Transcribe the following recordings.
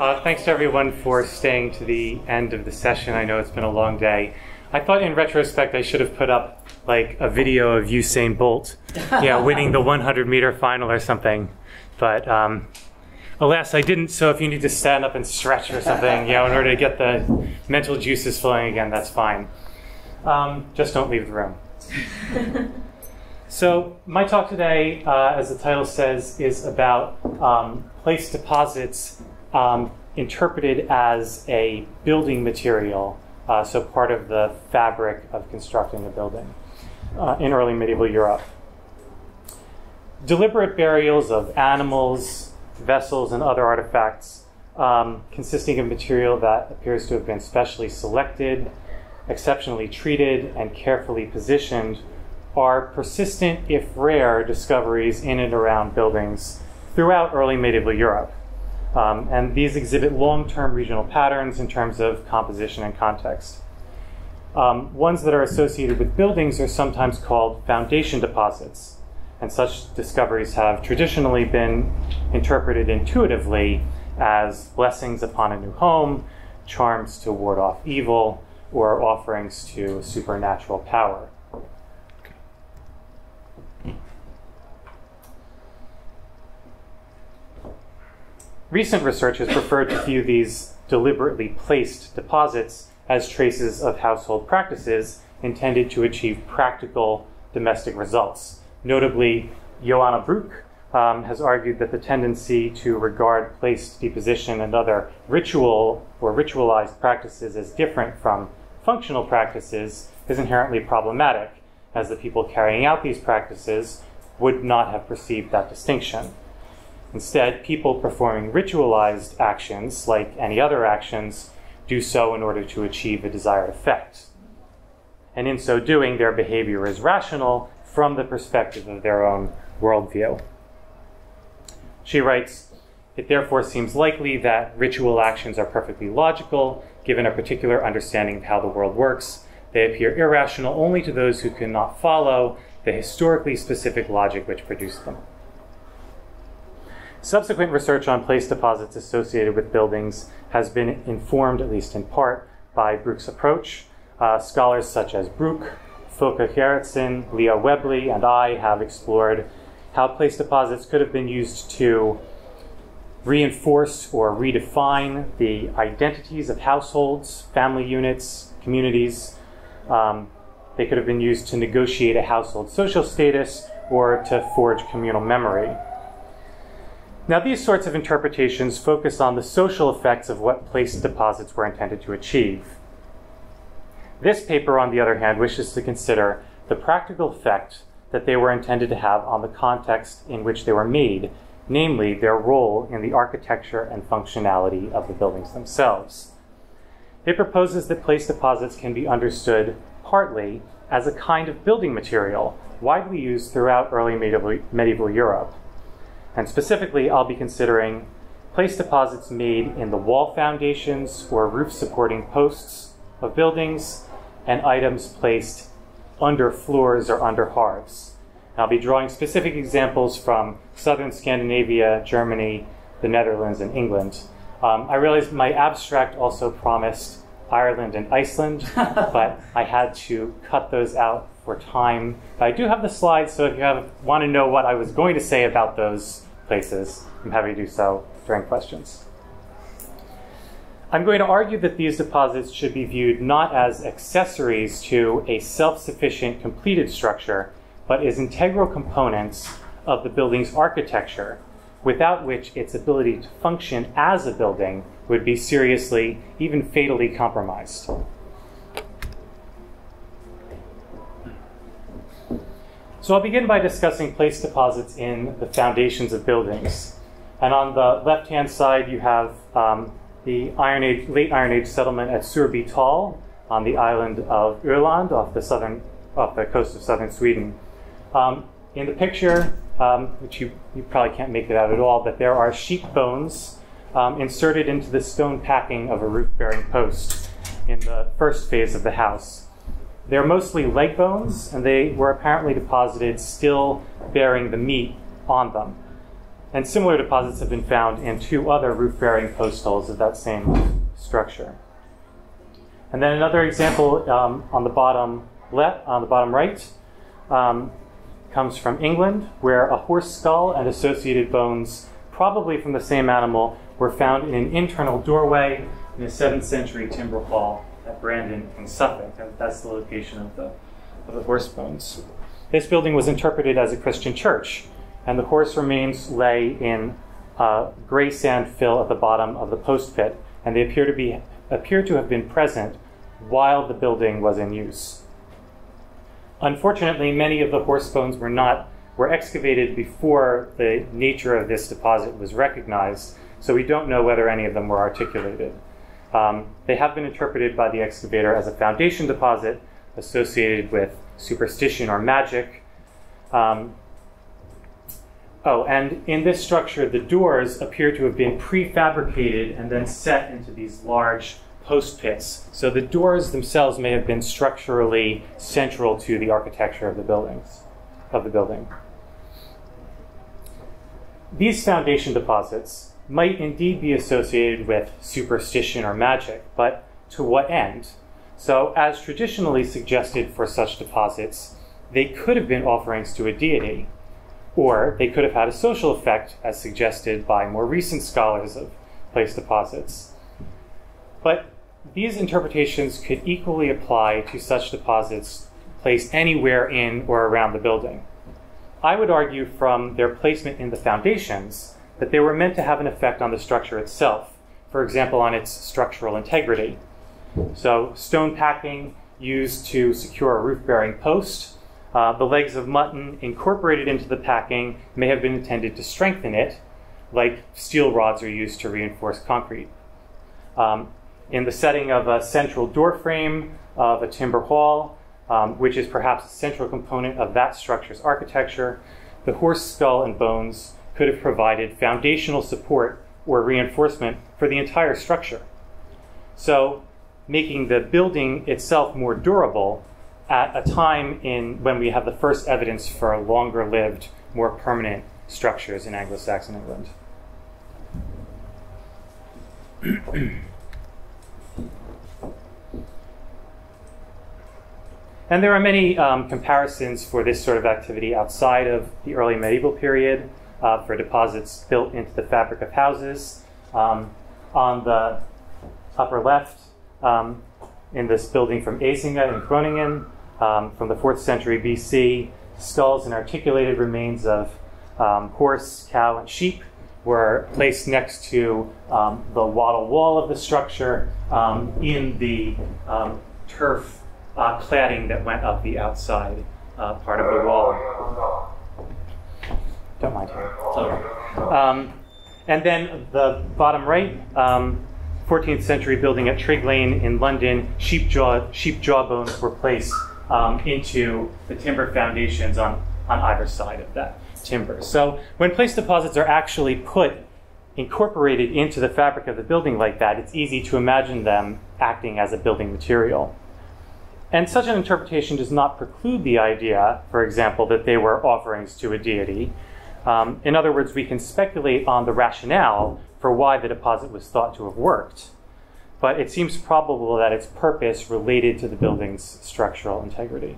Uh, thanks to everyone for staying to the end of the session. I know it's been a long day. I thought in retrospect I should have put up like a video of Usain Bolt, yeah, winning the 100 meter final or something. But um, alas, I didn't. So if you need to stand up and stretch or something, yeah, in order to get the mental juices flowing again, that's fine. Um, just don't leave the room. So my talk today, uh, as the title says, is about um, place deposits um, interpreted as a building material, uh, so part of the fabric of constructing a building uh, in early medieval Europe. Deliberate burials of animals, vessels, and other artifacts um, consisting of material that appears to have been specially selected, exceptionally treated, and carefully positioned are persistent, if rare, discoveries in and around buildings throughout early medieval Europe. Um, and these exhibit long term regional patterns in terms of composition and context. Um, ones that are associated with buildings are sometimes called foundation deposits, and such discoveries have traditionally been interpreted intuitively as blessings upon a new home, charms to ward off evil, or offerings to supernatural power. Recent research has preferred to view these deliberately placed deposits as traces of household practices intended to achieve practical domestic results. Notably, Joanna Bruck um, has argued that the tendency to regard placed deposition and other ritual or ritualized practices as different from functional practices is inherently problematic, as the people carrying out these practices would not have perceived that distinction. Instead, people performing ritualized actions, like any other actions, do so in order to achieve a desired effect. And in so doing, their behavior is rational from the perspective of their own worldview. She writes, it therefore seems likely that ritual actions are perfectly logical, given a particular understanding of how the world works. They appear irrational only to those who cannot follow the historically specific logic which produced them. Subsequent research on place deposits associated with buildings has been informed, at least in part, by Bruck's approach. Uh, scholars such as Bruck, Folke Gerritsen, Leo Webley, and I have explored how place deposits could have been used to reinforce or redefine the identities of households, family units, communities. Um, they could have been used to negotiate a household social status or to forge communal memory. Now, these sorts of interpretations focus on the social effects of what place deposits were intended to achieve. This paper, on the other hand, wishes to consider the practical effect that they were intended to have on the context in which they were made, namely their role in the architecture and functionality of the buildings themselves. It proposes that place deposits can be understood partly as a kind of building material widely used throughout early medieval, medieval Europe and specifically, I'll be considering place deposits made in the wall foundations or roof supporting posts of buildings and items placed under floors or under hearths. I'll be drawing specific examples from southern Scandinavia, Germany, the Netherlands, and England. Um, I realized my abstract also promised Ireland and Iceland, but I had to cut those out for time. But I do have the slides, so if you have, want to know what I was going to say about those places, I'm happy to do so during questions. I'm going to argue that these deposits should be viewed not as accessories to a self-sufficient completed structure, but is integral components of the building's architecture, without which its ability to function as a building would be seriously, even fatally compromised. So I'll begin by discussing place deposits in the foundations of buildings. And on the left-hand side, you have um, the Iron Age, late Iron Age settlement at Surbital on the island of Öland off the southern, off the coast of southern Sweden. Um, in the picture, um, which you, you probably can't make it out at all, but there are sheep bones um, inserted into the stone packing of a roof-bearing post in the first phase of the house. They're mostly leg bones, and they were apparently deposited still bearing the meat on them. And similar deposits have been found in two other roof bearing post holes of that same structure. And then another example um, on the bottom left, on the bottom right, um, comes from England, where a horse skull and associated bones, probably from the same animal, were found in an internal doorway in a 7th century timber hall at Brandon in Suffolk. And That's the location of the, of the horse bones. This building was interpreted as a Christian church, and the horse remains lay in uh, gray sand fill at the bottom of the post pit, and they appear to, be, appear to have been present while the building was in use. Unfortunately, many of the horse bones were not were excavated before the nature of this deposit was recognized, so we don't know whether any of them were articulated. Um, they have been interpreted by the excavator as a foundation deposit associated with superstition or magic. Um, oh, and in this structure, the doors appear to have been prefabricated and then set into these large post pits. So the doors themselves may have been structurally central to the architecture of the buildings, of the building. These foundation deposits might indeed be associated with superstition or magic, but to what end? So, as traditionally suggested for such deposits, they could have been offerings to a deity, or they could have had a social effect, as suggested by more recent scholars of place deposits. But these interpretations could equally apply to such deposits placed anywhere in or around the building. I would argue from their placement in the foundations that they were meant to have an effect on the structure itself, for example, on its structural integrity. So, stone packing used to secure a roof bearing post. Uh, the legs of mutton incorporated into the packing may have been intended to strengthen it, like steel rods are used to reinforce concrete. Um, in the setting of a central door frame of a timber hall, um, which is perhaps a central component of that structure's architecture, the horse skull and bones could have provided foundational support or reinforcement for the entire structure. So, making the building itself more durable at a time in when we have the first evidence for longer lived, more permanent structures in Anglo Saxon England. And there are many um, comparisons for this sort of activity outside of the early medieval period uh, for deposits built into the fabric of houses. Um, on the upper left, um, in this building from Ezinge in Groningen um, from the 4th century BC, skulls and articulated remains of um, horse, cow, and sheep were placed next to um, the wattle wall of the structure in the turf uh, cladding that went up the outside uh, part of the wall. Don't mind here. Um, and then the bottom right, um, 14th century building at Trig Lane in London, sheep jaw sheep jawbones were placed um, into the timber foundations on, on either side of that timber. So when place deposits are actually put incorporated into the fabric of the building like that, it's easy to imagine them acting as a building material. And such an interpretation does not preclude the idea, for example, that they were offerings to a deity. Um, in other words, we can speculate on the rationale for why the deposit was thought to have worked. But it seems probable that its purpose related to the building's structural integrity.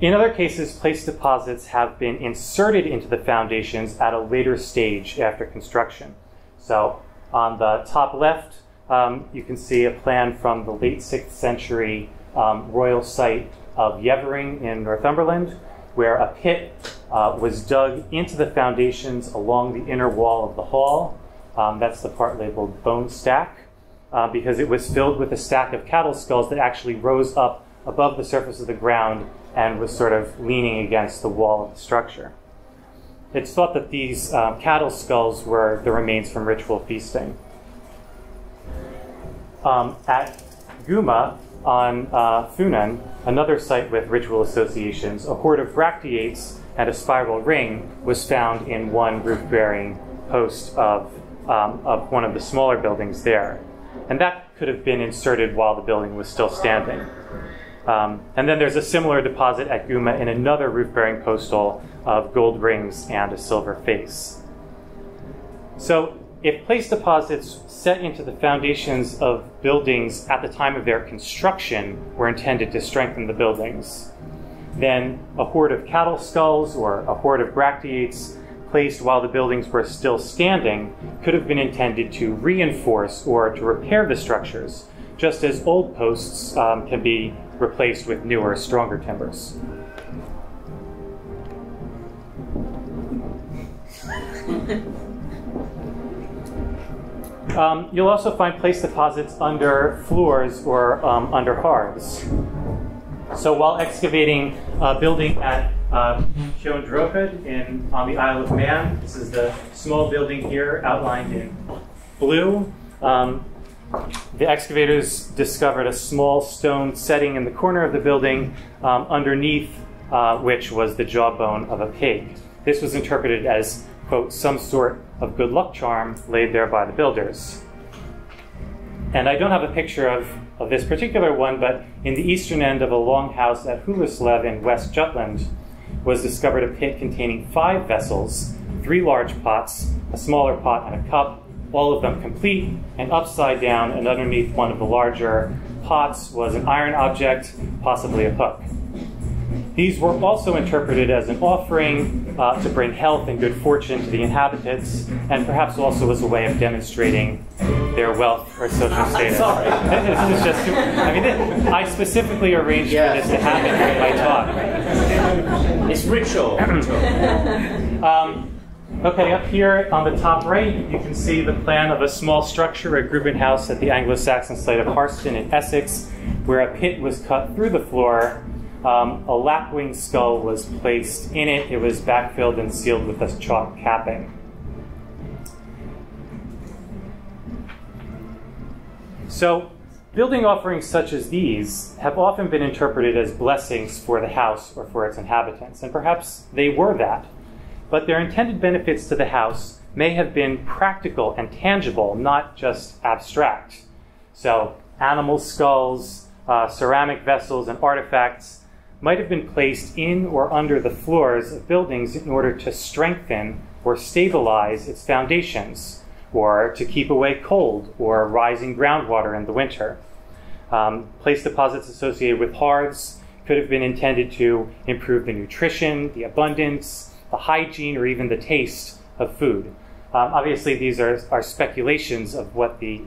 In other cases, place deposits have been inserted into the foundations at a later stage after construction. So, on the top left, um, you can see a plan from the late 6th century um, royal site of Yeavering in Northumberland, where a pit uh, was dug into the foundations along the inner wall of the hall. Um, that's the part labeled bone stack, uh, because it was filled with a stack of cattle skulls that actually rose up above the surface of the ground and was sort of leaning against the wall of the structure. It's thought that these um, cattle skulls were the remains from ritual feasting. Um, at Gudme on uh, Funen, another site with ritual associations, a hoard of bracteates and a spiral ring was found in one roof bearing post of um, of one of the smaller buildings there. And that could have been inserted while the building was still standing. Um, and then there's a similar deposit at Gudme in another roof bearing postal of gold rings and a silver face. So, if place deposits set into the foundations of buildings at the time of their construction were intended to strengthen the buildings, then a hoard of cattle skulls or a hoard of bracteates placed while the buildings were still standing could have been intended to reinforce or to repair the structures, just as old posts um, can be replaced with newer, stronger timbers. Um, you'll also find place deposits under floors or um, under hearths. So while excavating a building at uh, in, on the Isle of Man, this is the small building here outlined in blue. Um, the excavators discovered a small stone setting in the corner of the building, um, underneath uh, which was the jawbone of a pig. This was interpreted as, quote, some sort of good luck charm laid there by the builders. And I don't have a picture of, of this particular one, but in the eastern end of a long house at Huleslev in West Jutland was discovered a pit containing five vessels, three large pots, a smaller pot, and a cup, all of them complete and upside down, and underneath one of the larger pots was an iron object, possibly a hook. These were also interpreted as an offering uh, to bring health and good fortune to the inhabitants, and perhaps also as a way of demonstrating their wealth or social status. Sorry. this is just, I mean, this, I specifically arranged Yeah. for this to happen in my talk. It's ritual. Um, okay, up here on the top right, you can see the plan of a small structure, a Grubenhaus at the Anglo-Saxon site of Harston in Essex, where a pit was cut through the floor. Um, a lapwing skull was placed in it. It was backfilled and sealed with a chalk capping. So, building offerings such as these have often been interpreted as blessings for the house or for its inhabitants, and perhaps they were that. But their intended benefits to the house may have been practical and tangible, not just abstract. So, animal skulls, uh, ceramic vessels, and artifacts might have been placed in or under the floors of buildings in order to strengthen or stabilize its foundations or to keep away cold or rising groundwater in the winter. Um, place deposits associated with hearths could have been intended to improve the nutrition, the abundance, the hygiene, or even the taste of food. Um, obviously, these are, are speculations of what the,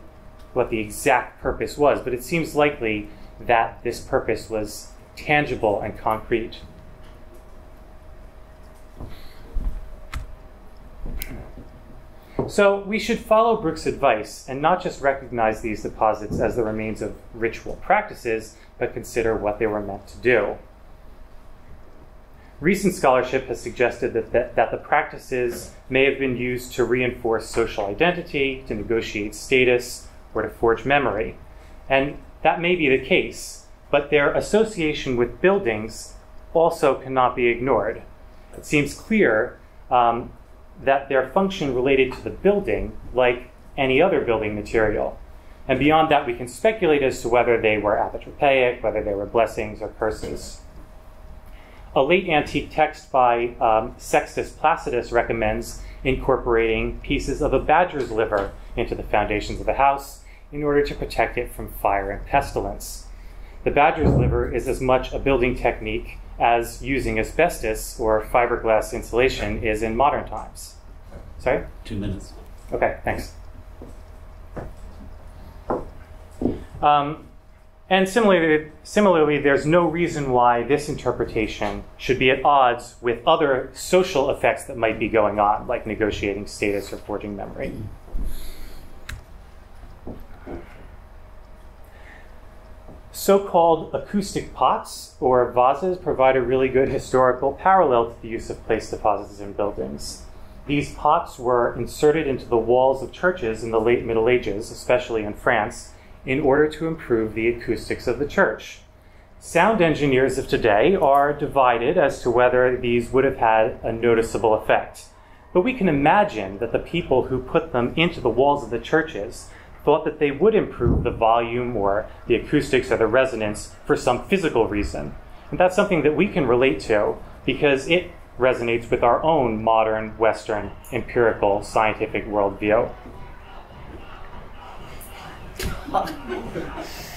what the exact purpose was, but it seems likely that this purpose was tangible and concrete. So we should follow Bruck's advice and not just recognize these deposits as the remains of ritual practices, but consider what they were meant to do. Recent scholarship has suggested that, that, that the practices may have been used to reinforce social identity, to negotiate status, or to forge memory. And that may be the case, but their association with buildings also cannot be ignored. It seems clear um, that their function related to the building like any other building material. And beyond that, we can speculate as to whether they were apotropaic, whether they were blessings or curses. A late antique text by um, Sextus Placidus recommends incorporating pieces of a badger's liver into the foundations of a house in order to protect it from fire and pestilence. The badger's liver is as much a building technique as using asbestos or fiberglass insulation is in modern times. Sorry? Two minutes. Okay, thanks. Um, and similarly, similarly, there's no reason why this interpretation should be at odds with other social effects that might be going on, like negotiating status or forging memory. So called acoustic pots or vases provide a really good historical parallel to the use of place deposits in buildings. These pots were inserted into the walls of churches in the late Middle Ages, especially in France, in order to improve the acoustics of the church. Sound engineers of today are divided as to whether these would have had a noticeable effect. But we can imagine that the people who put them into the walls of the churches thought that they would improve the volume or the acoustics or the resonance for some physical reason. And that's something that we can relate to because it resonates with our own modern, Western, empirical, scientific worldview.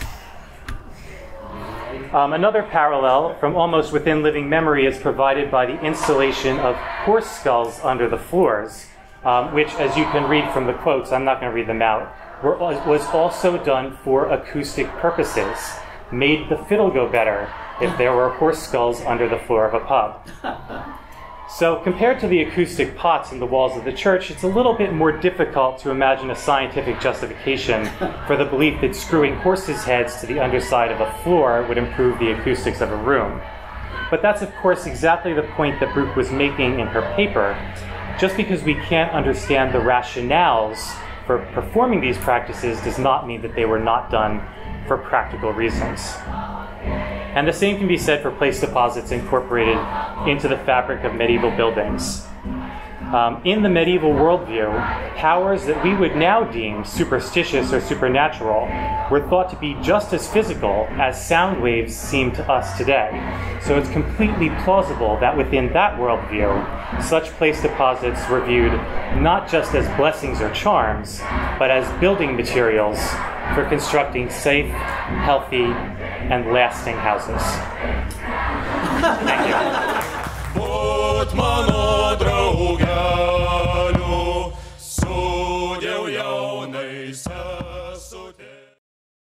Um, another parallel from almost within living memory is provided by the installation of horse skulls under the floors, um, which, as you can read from the quotes, I'm not going to read them out, were, was also done for acoustic purposes, made the fiddle go better if there were horse skulls under the floor of a pub. So, compared to the acoustic pots in the walls of the church, it's a little bit more difficult to imagine a scientific justification for the belief that screwing horses' heads to the underside of a floor would improve the acoustics of a room. But that's, of course, exactly the point that Bruck was making in her paper. Just because we can't understand the rationales for performing these practices does not mean that they were not done for practical reasons. And the same can be said for place deposits incorporated into the fabric of medieval buildings. Um, in the medieval worldview, powers that we would now deem superstitious or supernatural were thought to be just as physical as sound waves seem to us today. So it's completely plausible that within that worldview, such place deposits were viewed not just as blessings or charms, but as building materials for constructing safe, healthy, and lasting houses. Thank you.